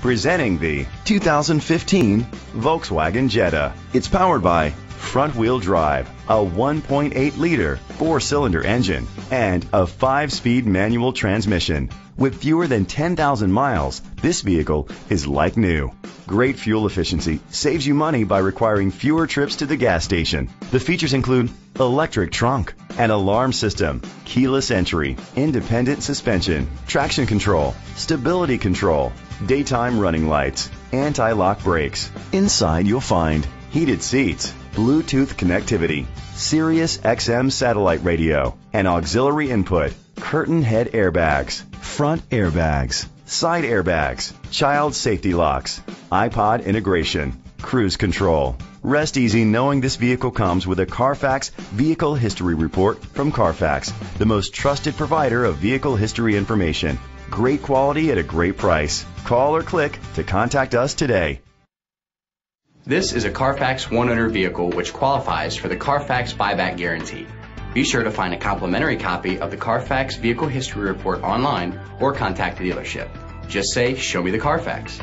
Presenting the 2015 Volkswagen Jetta. It's powered by front wheel drive, a 1.8 liter four cylinder engine, and a five speed manual transmission. With fewer than 10,000 miles, this vehicle is like new. Great fuel efficiency saves you money by requiring fewer trips to the gas station. The features include electric trunk, an alarm system, keyless entry, independent suspension, traction control, stability control, daytime running lights, anti-lock brakes. Inside you'll find heated seats, Bluetooth connectivity, Sirius XM satellite radio, and auxiliary input, curtain head airbags, front airbags, side airbags, child safety locks, iPod integration, cruise control. Rest easy knowing this vehicle comes with a Carfax Vehicle History Report from Carfax, the most trusted provider of vehicle history information. Great quality at a great price. Call or click to contact us today. This is a Carfax one owner vehicle which qualifies for the Carfax buyback guarantee. Be sure to find a complimentary copy of the Carfax Vehicle History Report online or contact the dealership. Just say, Show me the Carfax.